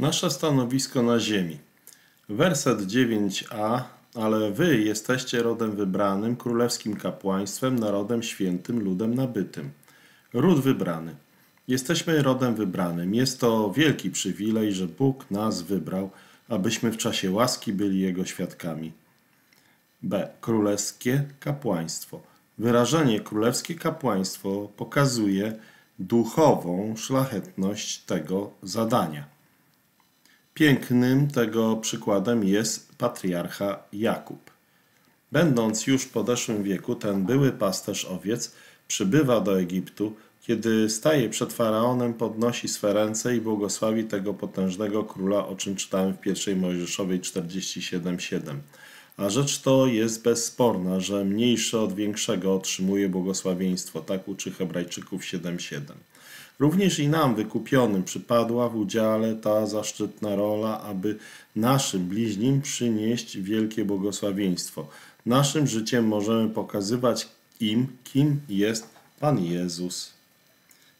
Nasze stanowisko na ziemi. Werset 9a. Ale wy jesteście rodem wybranym, królewskim kapłaństwem, narodem świętym, ludem nabytym. Ród wybrany. Jesteśmy rodem wybranym. Jest to wielki przywilej, że Bóg nas wybrał, abyśmy w czasie łaski byli Jego świadkami. B. Królewskie kapłaństwo. Wyrażenie królewskie kapłaństwo pokazuje duchową szlachetność tego zadania. Pięknym tego przykładem jest patriarcha Jakub. Będąc już w podeszłym wieku, ten były pasterz owiec przybywa do Egiptu, kiedy staje przed faraonem, podnosi swe ręce i błogosławi tego potężnego króla, o czym czytałem w pierwszej Mojżeszowej 47:7. A rzecz to jest bezsporna, że mniejszy od większego otrzymuje błogosławieństwo, tak uczy Hebrajczyków 7:7. Również i nam, wykupionym, przypadła w udziale ta zaszczytna rola, aby naszym bliźnim przynieść wielkie błogosławieństwo. Naszym życiem możemy pokazywać im, kim jest Pan Jezus.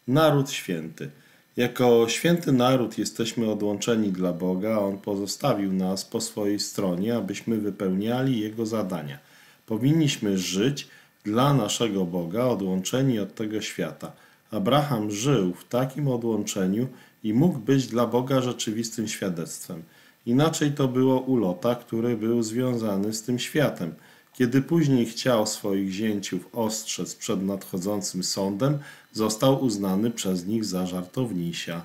Naród święty. Jako święty naród jesteśmy odłączeni dla Boga, a On pozostawił nas po swojej stronie, abyśmy wypełniali Jego zadania. Powinniśmy żyć dla naszego Boga, odłączeni od tego świata. Abraham żył w takim odłączeniu i mógł być dla Boga rzeczywistym świadectwem. Inaczej to było u Lota, który był związany z tym światem. Kiedy później chciał swoich zięciów ostrzec przed nadchodzącym sądem, został uznany przez nich za żartownisia.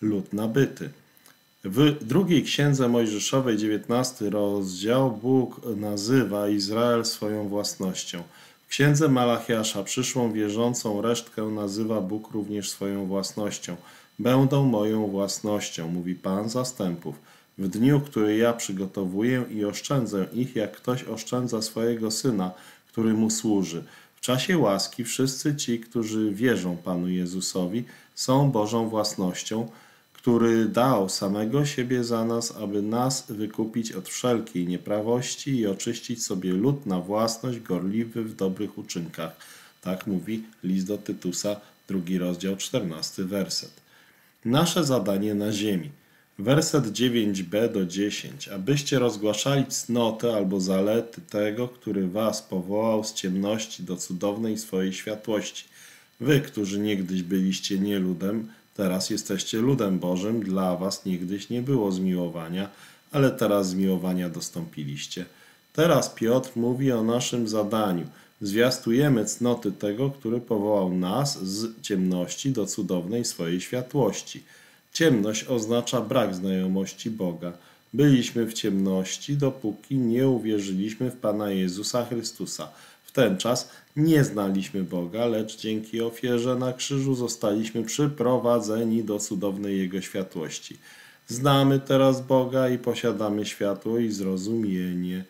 Lud nabyty. W drugiej księdze Mojżeszowej, 19 rozdział, Bóg nazywa Izrael swoją własnością. Księdze Malachiasza przyszłą wierzącą resztkę nazywa Bóg również swoją własnością. Będą moją własnością, mówi Pan zastępów. W dniu, który ja przygotowuję i oszczędzę ich, jak ktoś oszczędza swojego syna, który mu służy. W czasie łaski wszyscy ci, którzy wierzą Panu Jezusowi, są Bożą własnością, który dał samego siebie za nas, aby nas wykupić od wszelkiej nieprawości i oczyścić sobie lud na własność, gorliwy w dobrych uczynkach. Tak mówi list do Tytusa, drugi rozdział, czternasty werset. Nasze zadanie na ziemi – Werset 9b do 10. Abyście rozgłaszali cnoty albo zalety tego, który was powołał z ciemności do cudownej swojej światłości. Wy, którzy niegdyś byliście nieludem, teraz jesteście ludem Bożym, dla was niegdyś nie było zmiłowania, ale teraz zmiłowania dostąpiliście. Teraz Piotr mówi o naszym zadaniu. Zwiastujemy cnoty tego, który powołał nas z ciemności do cudownej swojej światłości. Ciemność oznacza brak znajomości Boga. Byliśmy w ciemności, dopóki nie uwierzyliśmy w Pana Jezusa Chrystusa. W ten czas nie znaliśmy Boga, lecz dzięki ofierze na krzyżu zostaliśmy przyprowadzeni do cudownej Jego światłości. Znamy teraz Boga i posiadamy światło i zrozumienie.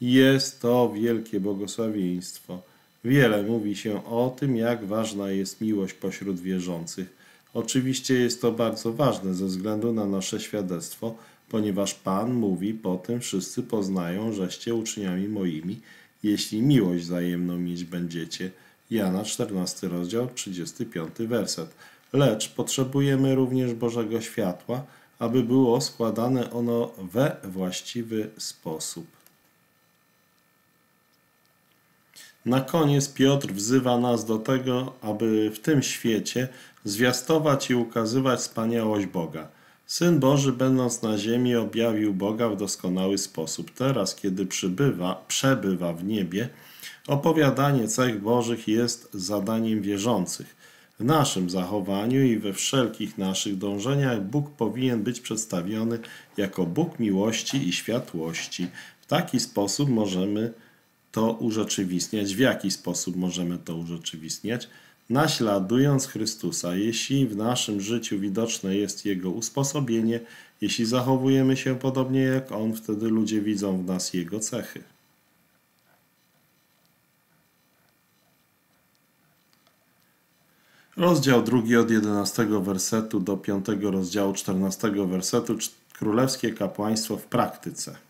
Jest to wielkie błogosławieństwo. Wiele mówi się o tym, jak ważna jest miłość pośród wierzących. Oczywiście jest to bardzo ważne ze względu na nasze świadectwo, ponieważ Pan mówi, potem wszyscy poznają, żeście uczniami moimi, jeśli miłość wzajemną mieć będziecie. Jana 14 rozdział 35 werset. Lecz potrzebujemy również Bożego światła, aby było składane ono we właściwy sposób. Na koniec Piotr wzywa nas do tego, aby w tym świecie zwiastować i ukazywać wspaniałość Boga. Syn Boży, będąc na ziemi, objawił Boga w doskonały sposób. Teraz, kiedy przybywa, przebywa w niebie, opowiadanie cech Bożych jest zadaniem wierzących. W naszym zachowaniu i we wszelkich naszych dążeniach Bóg powinien być przedstawiony jako Bóg miłości i światłości. W taki sposób możemy to urzeczywistniać. W jaki sposób możemy to urzeczywistniać? Naśladując Chrystusa, jeśli w naszym życiu widoczne jest Jego usposobienie, jeśli zachowujemy się podobnie jak On, wtedy ludzie widzą w nas Jego cechy. Rozdział drugi od 11 wersetu do 5 rozdziału 14 wersetu Królewskie kapłaństwo w praktyce.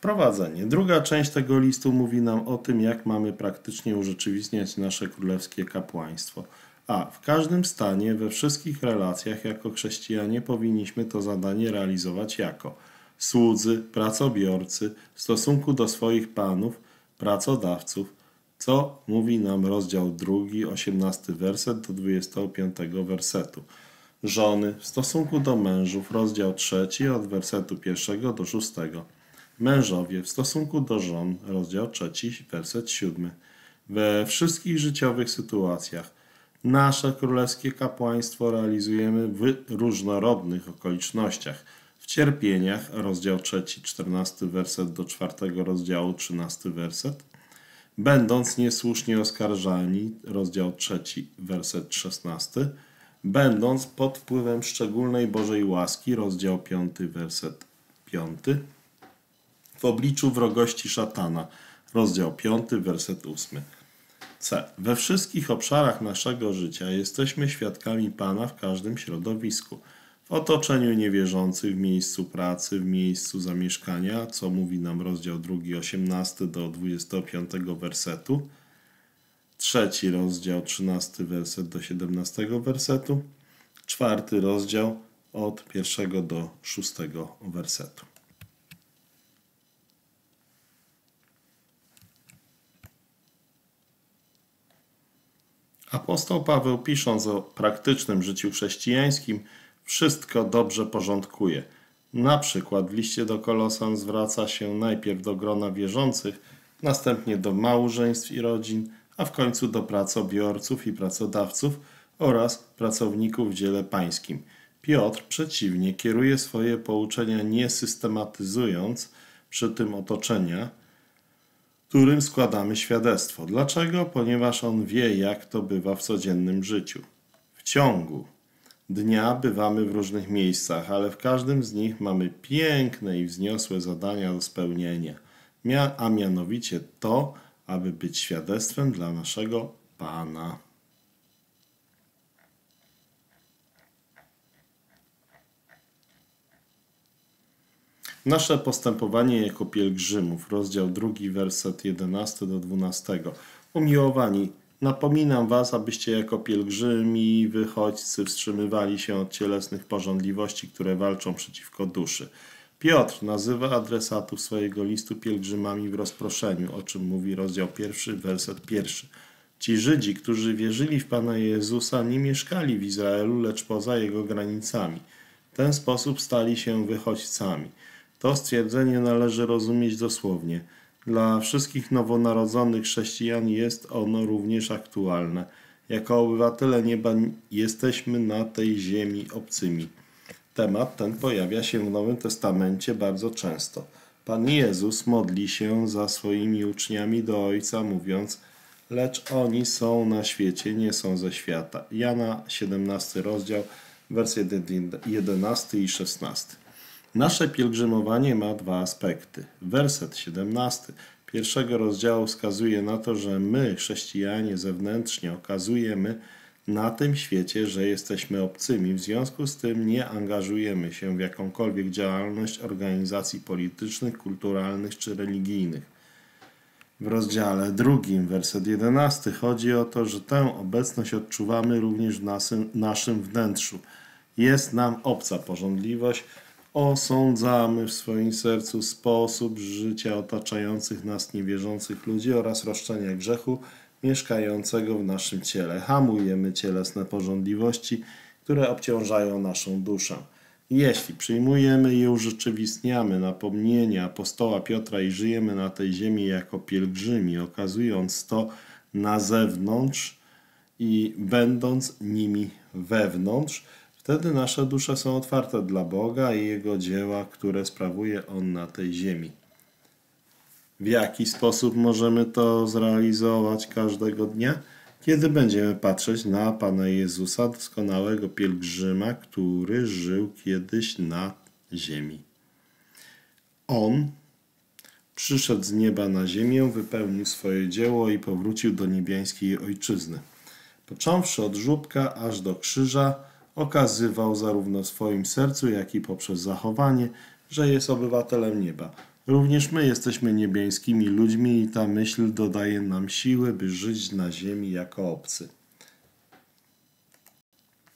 Wprowadzenie. Druga część tego listu mówi nam o tym, jak mamy praktycznie urzeczywistniać nasze królewskie kapłaństwo. A. W każdym stanie, we wszystkich relacjach jako chrześcijanie powinniśmy to zadanie realizować jako słudzy, pracobiorcy, w stosunku do swoich panów, pracodawców, co mówi nam rozdział 2, 18 werset do 25 wersetu. Żony w stosunku do mężów, rozdział 3 od wersetu 1 do 6. Mężowie w stosunku do żon, rozdział 3, werset 7. We wszystkich życiowych sytuacjach nasze królewskie kapłaństwo realizujemy w różnorodnych okolicznościach. W cierpieniach, rozdział 3, 14 werset do 4 rozdziału, 13 werset. Będąc niesłusznie oskarżani, rozdział 3, werset 16. Będąc pod wpływem szczególnej Bożej łaski, rozdział 5, werset 5. W obliczu wrogości szatana, rozdział 5, werset 8. C. We wszystkich obszarach naszego życia jesteśmy świadkami Pana w każdym środowisku. W otoczeniu niewierzących, w miejscu pracy, w miejscu zamieszkania, co mówi nam rozdział 2, 18 do 25 wersetu. Trzeci rozdział, 13 werset do 17 wersetu. Czwarty rozdział od pierwszego do szóstego wersetu. Apostoł Paweł, pisząc o praktycznym życiu chrześcijańskim, wszystko dobrze porządkuje. Na przykład w liście do Kolosan zwraca się najpierw do grona wierzących, następnie do małżeństw i rodzin, a w końcu do pracobiorców i pracodawców oraz pracowników w dziele pańskim. Piotr przeciwnie kieruje swoje pouczenia nie systematyzując przy tym otoczenia, którym składamy świadectwo. Dlaczego? Ponieważ on wie, jak to bywa w codziennym życiu. W ciągu dnia bywamy w różnych miejscach, ale w każdym z nich mamy piękne i wzniosłe zadania do spełnienia, a mianowicie to, aby być świadectwem dla naszego Pana. Nasze postępowanie jako pielgrzymów, rozdział 2, werset 11 do 12. Umiłowani, napominam was, abyście jako pielgrzymi wychodźcy wstrzymywali się od cielesnych porządliwości, które walczą przeciwko duszy. Piotr nazywa adresatów swojego listu pielgrzymami w rozproszeniu, o czym mówi rozdział 1, werset 1. Ci Żydzi, którzy wierzyli w Pana Jezusa, nie mieszkali w Izraelu, lecz poza jego granicami. W ten sposób stali się wychodźcami. To stwierdzenie należy rozumieć dosłownie. Dla wszystkich nowonarodzonych chrześcijan jest ono również aktualne. Jako obywatele nieba jesteśmy na tej ziemi obcymi. Temat ten pojawia się w Nowym Testamencie bardzo często. Pan Jezus modli się za swoimi uczniami do Ojca, mówiąc: Lecz oni są na świecie, nie są ze świata. Jana 17 rozdział, wersje 11 i 16. Nasze pielgrzymowanie ma dwa aspekty. Werset 17 pierwszego rozdziału wskazuje na to, że my, chrześcijanie, zewnętrznie okazujemy na tym świecie, że jesteśmy obcymi. W związku z tym nie angażujemy się w jakąkolwiek działalność organizacji politycznych, kulturalnych czy religijnych. W rozdziale drugim, werset 11, chodzi o to, że tę obecność odczuwamy również w naszym, wnętrzu. Jest nam obca porządliwość, Osądzamy w swoim sercu sposób życia otaczających nas niewierzących ludzi oraz roszczenia grzechu mieszkającego w naszym ciele. Hamujemy cielesne porządliwości, które obciążają naszą duszę. Jeśli przyjmujemy i urzeczywistniamy napomnienia apostoła Piotra i żyjemy na tej ziemi jako pielgrzymi, okazując to na zewnątrz i będąc nimi wewnątrz, Wtedy nasze dusze są otwarte dla Boga i Jego dzieła, które sprawuje On na tej ziemi. W jaki sposób możemy to zrealizować każdego dnia? Kiedy będziemy patrzeć na Pana Jezusa, doskonałego pielgrzyma, który żył kiedyś na ziemi. On przyszedł z nieba na ziemię, wypełnił swoje dzieło i powrócił do niebiańskiej ojczyzny. Począwszy od żubka aż do krzyża, okazywał zarówno w swoim sercu, jak i poprzez zachowanie, że jest obywatelem nieba. Również my jesteśmy niebiańskimi ludźmi i ta myśl dodaje nam siły, by żyć na ziemi jako obcy.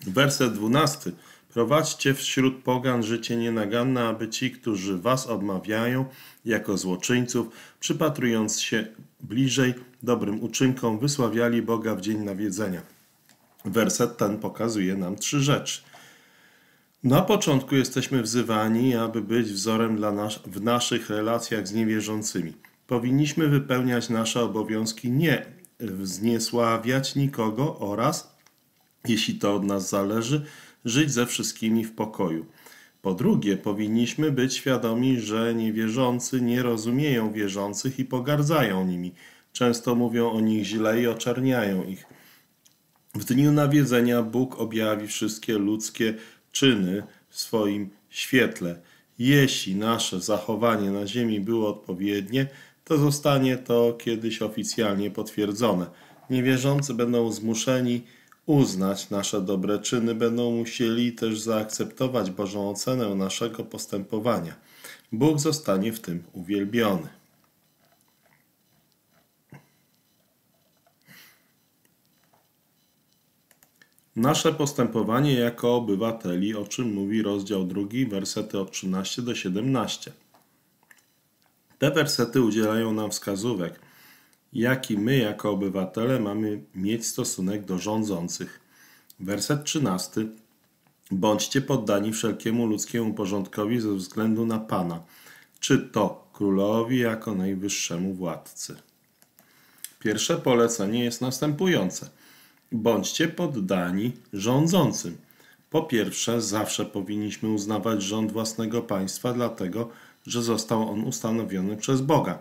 Werset dwunasty. Prowadźcie wśród pogan życie nienaganne, aby ci, którzy was odmawiają jako złoczyńców, przypatrując się bliżej dobrym uczynkom, wysławiali Boga w dzień nawiedzenia. Werset ten pokazuje nam trzy rzeczy. Na początku jesteśmy wzywani, aby być wzorem dla nas, w naszych relacjach z niewierzącymi. Powinniśmy wypełniać nasze obowiązki, nie zniesławiać nikogo oraz, jeśli to od nas zależy, żyć ze wszystkimi w pokoju. Po drugie, powinniśmy być świadomi, że niewierzący nie rozumieją wierzących i pogardzają nimi. Często mówią o nich źle i oczerniają ich. W dniu nawiedzenia Bóg objawi wszystkie ludzkie czyny w swoim świetle. Jeśli nasze zachowanie na ziemi było odpowiednie, to zostanie to kiedyś oficjalnie potwierdzone. Niewierzący będą zmuszeni uznać nasze dobre czyny, będą musieli też zaakceptować Bożą ocenę naszego postępowania. Bóg zostanie w tym uwielbiony. Nasze postępowanie jako obywateli, o czym mówi rozdział 2, wersety od 13 do 17. Te wersety udzielają nam wskazówek, jaki my jako obywatele mamy mieć stosunek do rządzących. Werset 13. Bądźcie poddani wszelkiemu ludzkiemu porządkowi ze względu na Pana, czy to królowi jako najwyższemu władcy. Pierwsze polecenie jest następujące – Bądźcie poddani rządzącym. Po pierwsze, zawsze powinniśmy uznawać rząd własnego państwa, dlatego że został on ustanowiony przez Boga.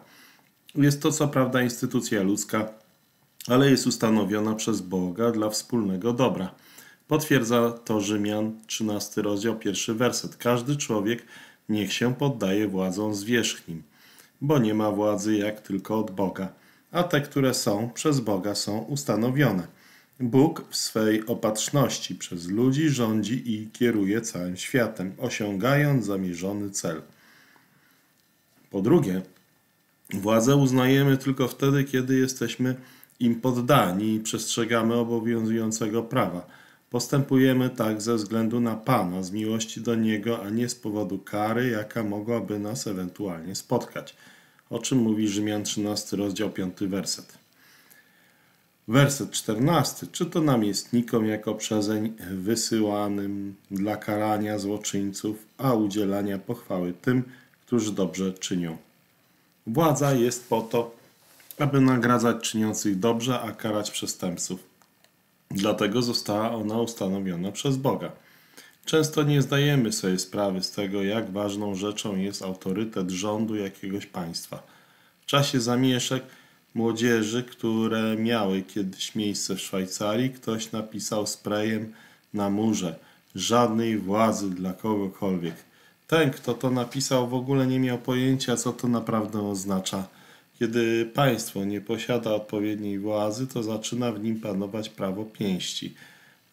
Jest to co prawda instytucja ludzka, ale jest ustanowiona przez Boga dla wspólnego dobra. Potwierdza to Rzymian 13 rozdział pierwszy werset. Każdy człowiek niech się poddaje władzom zwierzchnim, bo nie ma władzy jak tylko od Boga, a te, które są przez Boga są ustanowione. Bóg w swej opatrzności przez ludzi rządzi i kieruje całym światem, osiągając zamierzony cel. Po drugie, władzę uznajemy tylko wtedy, kiedy jesteśmy im poddani i przestrzegamy obowiązującego prawa. Postępujemy tak ze względu na Pana, z miłości do Niego, a nie z powodu kary, jaka mogłaby nas ewentualnie spotkać. O czym mówi Rzymian 13, rozdział 5, werset. Werset 14. Czy to namiestnikom jako przezeń wysyłanym dla karania złoczyńców, a udzielania pochwały tym, którzy dobrze czynią. Władza jest po to, aby nagradzać czyniących dobrze, a karać przestępców. Dlatego została ona ustanowiona przez Boga. Często nie zdajemy sobie sprawy z tego, jak ważną rzeczą jest autorytet rządu jakiegoś państwa. W czasie zamieszek młodzieży, które miały kiedyś miejsce w Szwajcarii, ktoś napisał sprayem na murze żadnej władzy dla kogokolwiek. Ten, kto to napisał, w ogóle nie miał pojęcia, co to naprawdę oznacza. Kiedy państwo nie posiada odpowiedniej władzy, to zaczyna w nim panować prawo pięści.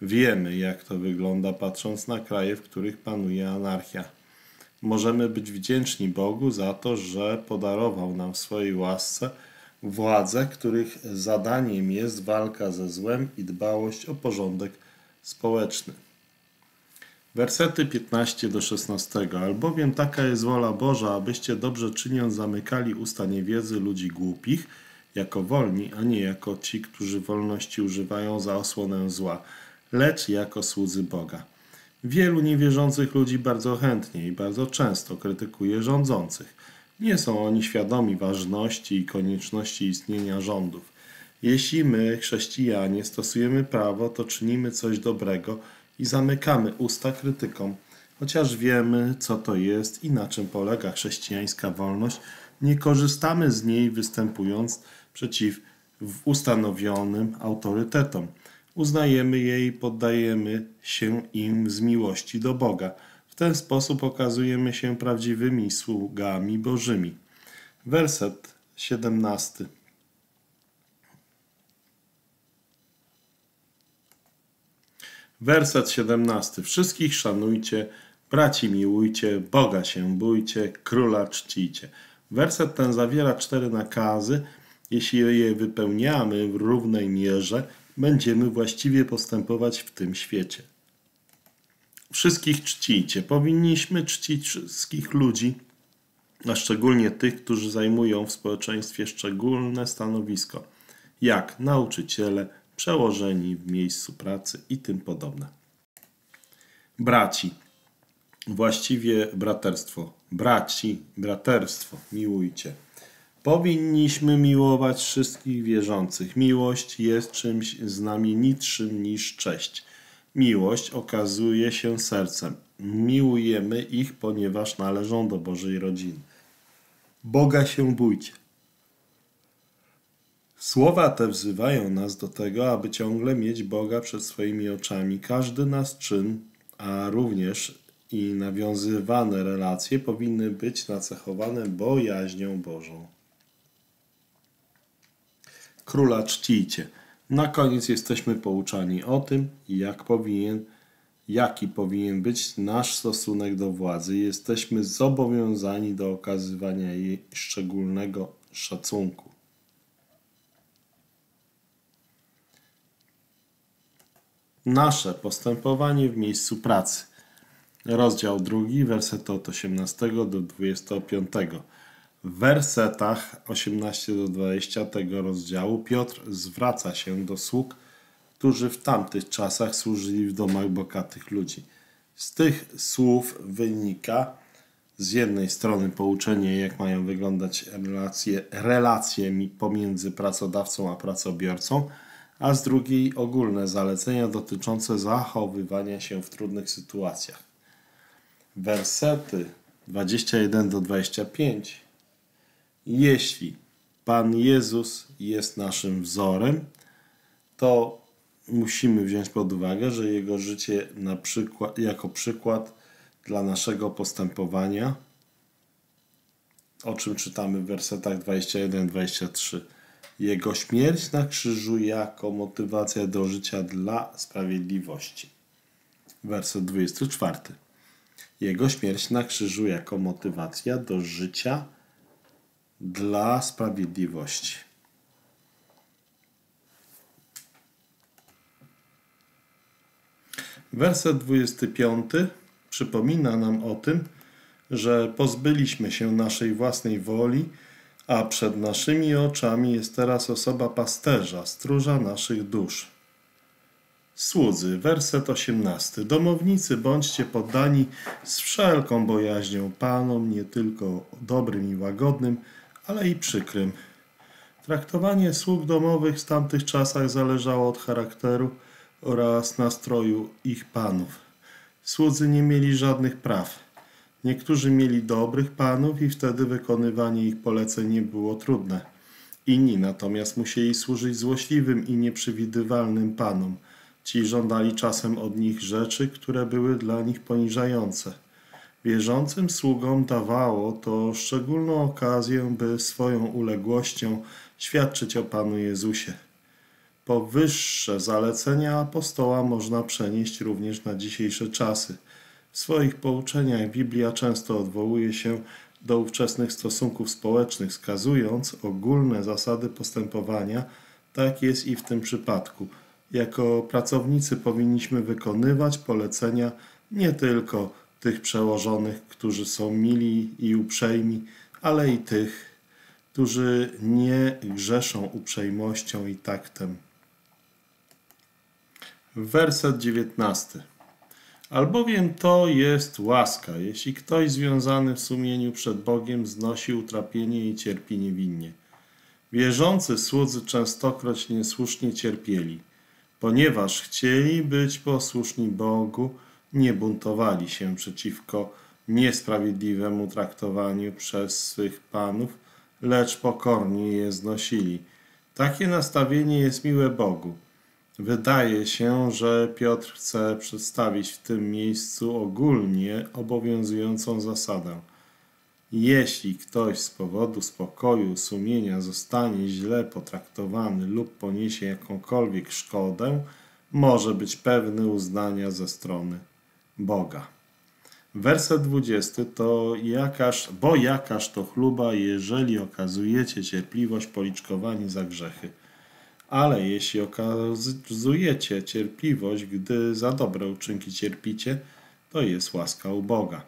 Wiemy, jak to wygląda, patrząc na kraje, w których panuje anarchia. Możemy być wdzięczni Bogu za to, że podarował nam w swojej łasce władze, których zadaniem jest walka ze złem i dbałość o porządek społeczny. Wersety 15 do 16. Albowiem taka jest wola Boża, abyście dobrze czyniąc zamykali usta niewiedzy ludzi głupich, jako wolni, a nie jako ci, którzy wolności używają za osłonę zła, lecz jako słudzy Boga. Wielu niewierzących ludzi bardzo chętnie i bardzo często krytykuje rządzących. Nie są oni świadomi ważności i konieczności istnienia rządów. Jeśli my, chrześcijanie, stosujemy prawo, to czynimy coś dobrego i zamykamy usta krytykom. Chociaż wiemy, co to jest i na czym polega chrześcijańska wolność, nie korzystamy z niej występując przeciw ustanowionym autorytetom. Uznajemy je i poddajemy się im z miłości do Boga ten sposób okazujemy się prawdziwymi sługami Bożymi. Werset 17. Werset 17. Wszystkich szanujcie, braci miłujcie, Boga się bójcie, króla czcicie. Werset ten zawiera cztery nakazy. Jeśli je wypełniamy w równej mierze, będziemy właściwie postępować w tym świecie. Wszystkich czcijcie. Powinniśmy czcić wszystkich ludzi, a szczególnie tych, którzy zajmują w społeczeństwie szczególne stanowisko, jak nauczyciele, przełożeni w miejscu pracy i tym podobne. Braci, właściwie braterstwo, braci, braterstwo, miłujcie. Powinniśmy miłować wszystkich wierzących. Miłość jest czymś znamienitszym niż cześć. Miłość okazuje się sercem. Miłujemy ich, ponieważ należą do Bożej rodziny. Boga się bójcie. Słowa te wzywają nas do tego, aby ciągle mieć Boga przed swoimi oczami. Każdy nasz czyn, a również i nawiązywane relacje powinny być nacechowane bojaźnią Bożą. Króla czcijcie. Na koniec jesteśmy pouczani o tym, jak powinien, jaki powinien być nasz stosunek do władzy. Jesteśmy zobowiązani do okazywania jej szczególnego szacunku. Nasze postępowanie w miejscu pracy. Rozdział drugi, werset od 18 do 25. Wersetach 18 do 20 tego rozdziału Piotr zwraca się do sług, którzy w tamtych czasach służyli w domach bogatych ludzi. Z tych słów wynika z jednej strony pouczenie, jak mają wyglądać relacje, relacje pomiędzy pracodawcą a pracobiorcą, a z drugiej ogólne zalecenia dotyczące zachowywania się w trudnych sytuacjach. Wersety 21 do 25 jeśli Pan Jezus jest naszym wzorem, to musimy wziąć pod uwagę, że Jego życie na przykład, jako przykład dla naszego postępowania, o czym czytamy w wersetach 21-23. Jego śmierć na krzyżu jako motywacja do życia dla sprawiedliwości. Werset 24. Jego śmierć na krzyżu jako motywacja do życia dla sprawiedliwości. Werset 25 przypomina nam o tym, że pozbyliśmy się naszej własnej woli, a przed naszymi oczami jest teraz osoba pasterza, stróża naszych dusz. Słudzy, werset 18. Domownicy, bądźcie poddani z wszelką bojaźnią Panom, nie tylko dobrym i łagodnym, ale i przykrym. Traktowanie sług domowych w tamtych czasach zależało od charakteru oraz nastroju ich panów. Słudzy nie mieli żadnych praw. Niektórzy mieli dobrych panów i wtedy wykonywanie ich poleceń nie było trudne. Inni natomiast musieli służyć złośliwym i nieprzewidywalnym panom. Ci żądali czasem od nich rzeczy, które były dla nich poniżające. Wierzącym sługom dawało to szczególną okazję, by swoją uległością świadczyć o Panu Jezusie. Powyższe zalecenia apostoła można przenieść również na dzisiejsze czasy. W swoich pouczeniach Biblia często odwołuje się do ówczesnych stosunków społecznych, wskazując ogólne zasady postępowania. Tak jest i w tym przypadku. Jako pracownicy powinniśmy wykonywać polecenia nie tylko tych przełożonych, którzy są mili i uprzejmi, ale i tych, którzy nie grzeszą uprzejmością i taktem. Werset 19. Albowiem to jest łaska, jeśli ktoś związany w sumieniu przed Bogiem znosi utrapienie i cierpi niewinnie. Wierzący słudzy częstokroć niesłusznie cierpieli, ponieważ chcieli być posłuszni Bogu, nie buntowali się przeciwko niesprawiedliwemu traktowaniu przez swych panów, lecz pokornie je znosili. Takie nastawienie jest miłe Bogu. Wydaje się, że Piotr chce przedstawić w tym miejscu ogólnie obowiązującą zasadę. Jeśli ktoś z powodu spokoju sumienia zostanie źle potraktowany lub poniesie jakąkolwiek szkodę, może być pewny uznania ze strony Boga. Werset 20 to jakaż, bo jakaż to chluba, jeżeli okazujecie cierpliwość policzkowani za grzechy. Ale jeśli okazujecie cierpliwość, gdy za dobre uczynki cierpicie, to jest łaska u Boga.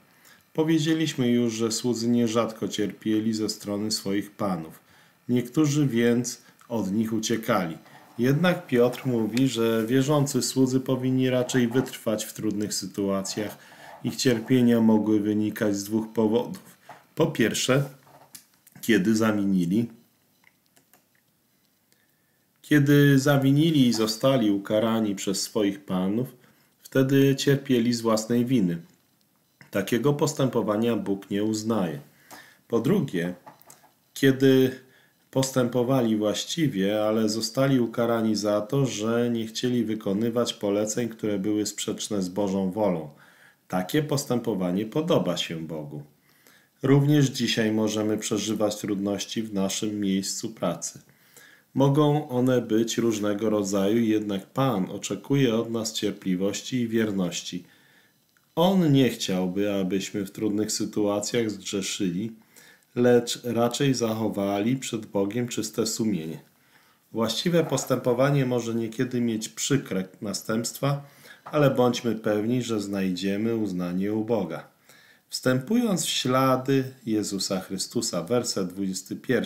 Powiedzieliśmy już, że słudzy nierzadko cierpieli ze strony swoich panów. Niektórzy więc od nich uciekali. Jednak Piotr mówi, że wierzący słudzy powinni raczej wytrwać w trudnych sytuacjach. Ich cierpienia mogły wynikać z dwóch powodów. Po pierwsze, kiedy zawinili, kiedy zawinili i zostali ukarani przez swoich panów, wtedy cierpieli z własnej winy. Takiego postępowania Bóg nie uznaje. Po drugie, kiedy postępowali właściwie, ale zostali ukarani za to, że nie chcieli wykonywać poleceń, które były sprzeczne z Bożą wolą. Takie postępowanie podoba się Bogu. Również dzisiaj możemy przeżywać trudności w naszym miejscu pracy. Mogą one być różnego rodzaju, jednak Pan oczekuje od nas cierpliwości i wierności. On nie chciałby, abyśmy w trudnych sytuacjach zgrzeszyli, lecz raczej zachowali przed Bogiem czyste sumienie. Właściwe postępowanie może niekiedy mieć przykre następstwa, ale bądźmy pewni, że znajdziemy uznanie u Boga. Wstępując w ślady Jezusa Chrystusa, werset 21.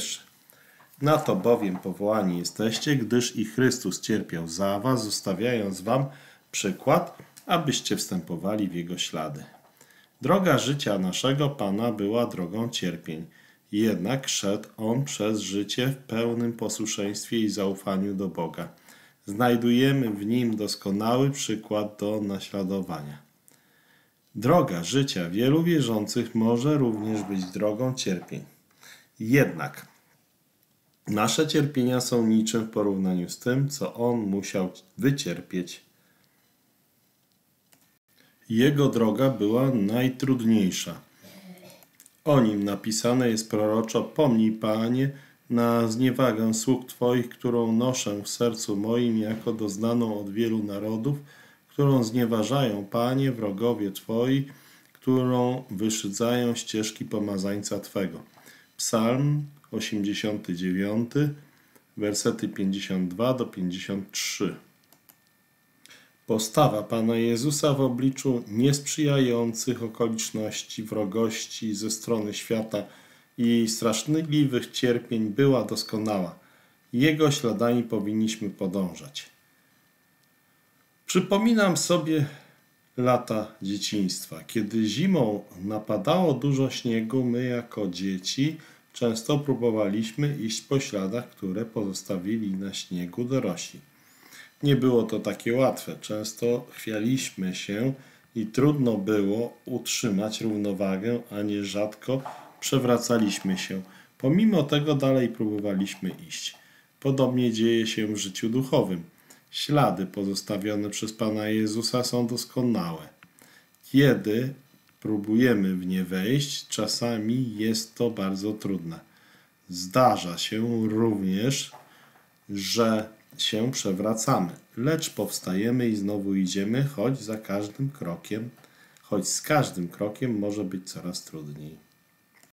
Na to bowiem powołani jesteście, gdyż i Chrystus cierpiał za was, zostawiając wam przykład, abyście wstępowali w Jego ślady. Droga życia naszego Pana była drogą cierpień, jednak szedł On przez życie w pełnym posłuszeństwie i zaufaniu do Boga. Znajdujemy w Nim doskonały przykład do naśladowania. Droga życia wielu wierzących może również być drogą cierpień. Jednak nasze cierpienia są niczym w porównaniu z tym, co On musiał wycierpieć jego droga była najtrudniejsza. O nim napisane jest proroczo: Pomnij, Panie, na zniewagę sług Twoich, którą noszę w sercu moim jako doznaną od wielu narodów, którą znieważają, Panie, wrogowie Twoi, którą wyszydzają ścieżki pomazańca Twego. Psalm 89, wersety 52 do 53. Postawa Pana Jezusa w obliczu niesprzyjających okoliczności, wrogości ze strony świata i straszliwych cierpień była doskonała. Jego śladami powinniśmy podążać. Przypominam sobie lata dzieciństwa. Kiedy zimą napadało dużo śniegu, my jako dzieci często próbowaliśmy iść po śladach, które pozostawili na śniegu dorośli. Nie było to takie łatwe. Często chwialiśmy się i trudno było utrzymać równowagę, a nierzadko przewracaliśmy się. Pomimo tego dalej próbowaliśmy iść. Podobnie dzieje się w życiu duchowym. Ślady pozostawione przez Pana Jezusa są doskonałe. Kiedy próbujemy w nie wejść, czasami jest to bardzo trudne. Zdarza się również, że się przewracamy, lecz powstajemy i znowu idziemy, choć za każdym krokiem, choć z każdym krokiem może być coraz trudniej.